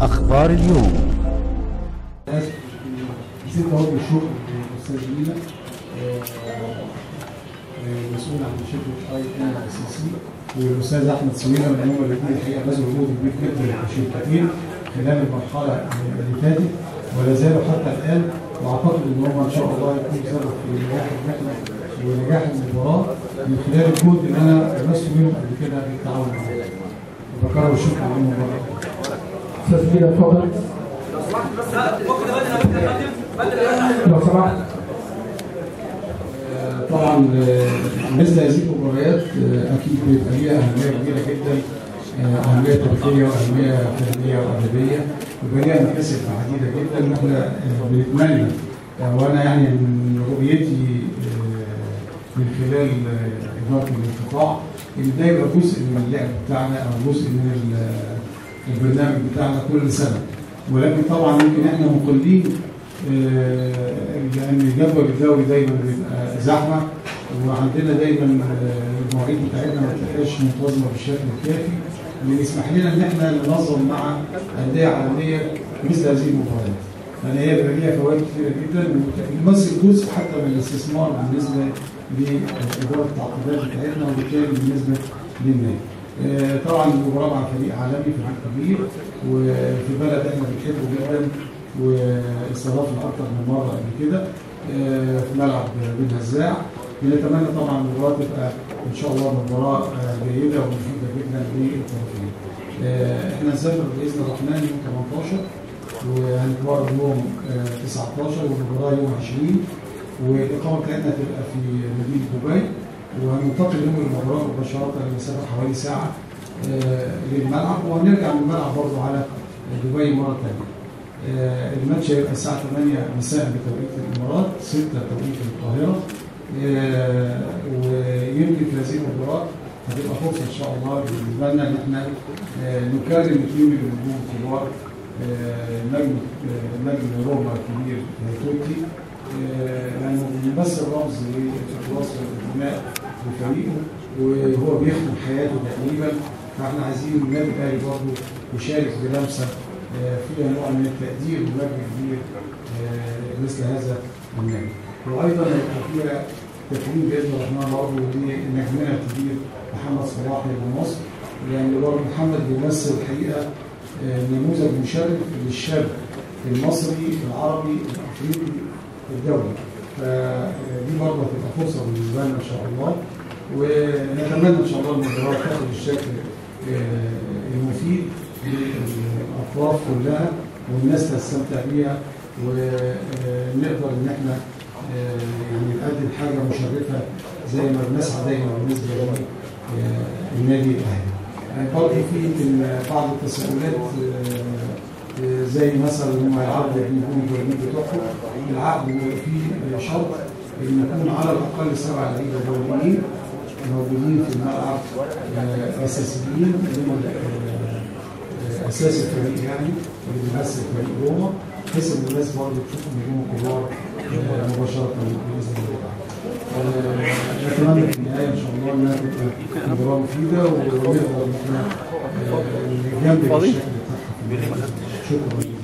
أخبار اليوم نسيت اهو بالشكر للاستاذ مينا مسؤول عن شركه ANCC والأستاذ أحمد سوينا لأن هم الاثنين الحقيقة بذلوا مجهود كبير جدا للشركتين خلال المرحلة اللي فاتت ولا زالوا حتى الآن وأعتقد إن هم إن شاء الله يكون سبب في نجاح الرحله ونجاح المباراة من خلال الجهد اللي أنا لمست منهم قبل كده بالتعاون معاهم. بكرر الشكر لهم مره مينا اتفضل لو سمحت طبعا. آه، مثل هذه المباريات آه، أكيد بيبقى ليها أهمية كبيرة جدا آه، أهمية تاريخيه وأهمية فنيه وأدبية ويبقى ليها مكاسب عديده جدا إحنا آه، بنتمنى آه، وأنا يعني من رؤيتي آه، من خلال آه، إدارة الانقطاع إن ده يبقى جزء من اللعب بتاعنا أو جزء من البرنامج بتاعنا كل سنة ولكن طبعا يمكن إحنا مقلين آه، لأن الجدول الدوري دايما بيبقى زحمة وعندنا دايما آه، المواعيد بتاعتنا ما بتبقاش منتظمة بالشكل الكافي اللي يسمح لنا إن إحنا ننظم مع أندية عالمية مثل هذه المباريات. لأن هي بيبقى ليها فوائد كثيره جدا وبتمثل جزء حتى من الاستثمار بالنسبة لإدارة التعاقدات بتاعتنا وبالتالي بالنسبة للنادي. آه، طبعا المباراه مع فريق عالمي فريق كبير وفي بلد إحنا بنحبه جدا واستضافنا أكثر من مرة قبل كده آه، في ملعب بن هزاع بنتمنى طبعا المباراة تبقى إن شاء الله مباراة آه، جيدة ومفيدة جدا للطرفين. إحنا هنسافر بإذن الرحمن يوم 18 وهنتمرن يوم آه، 19 والمباراه يوم 20 والاقامه بتاعتنا تبقى في مدينة دبي وهننتقل يوم المباراه مباشرة لمسافه حوالي ساعة آه، للملعب وهنرجع من الملعب برضه على دبي مرة ثانية. آه، الماتش هيبقى الساعة 8 مساء بتوقيت الامارات 6 توقيت القاهرة آه، ويمكن في هذه المباراة هتبقى فرصة إن شاء الله بالنسبة لنا إن إحنا آه، نكرم اثنين من النجوم الكبار نجم نجم روما الكبير توتي لأنه بيمثل رمز للاخلاص والانتماء لفريقه وهو بيخدم حياته تقريبا. فإحنا عايزين النادي الأهلي برضه يشارك بلمسة آه، فيها نوع من التقدير ومجد كبير آه، مثل هذا النادي. وأيضا هيبقى فيها تكريم بإذن الرحمن برضه لنجمنا الكبير محمد صلاح من مصر. لأن برضه محمد بيمثل الحقيقة آه، نموذج مشرف للشاب المصري العربي الأفريقي الدولي فدي برضه هتبقى فرصة بالنسبة لنا إن شاء الله. ونتمنى إن شاء الله المباراه تاخد الشكل آه، المفيد للأطراف كلها والناس تستمتع بيها ونقدر إن إحنا آه، يعني نقدم حاجة مشرفة زي ما بنسعى دايما بالنسبة للنادي الأهلي. يعني برضه في بعض التساؤلات آه، زي مثلا هم هيلعبوا النجوم الجوانب بتوعهم العقد فيه شرط ان يكون على الأقل سبع لعيبة دوليين موجودين في الملعب آه، أساسيين آه، أساس الفريق يعني اللي بيمثل فريق روما بحيث إن الناس برضه تشوف النجوم الكبار آه، مباشرة باذن الله. نتمنى في النهاية إن شاء الله إنها تبقى مباراة مفيدة ونقدر إن إحنا نجنب الشكل. شكرا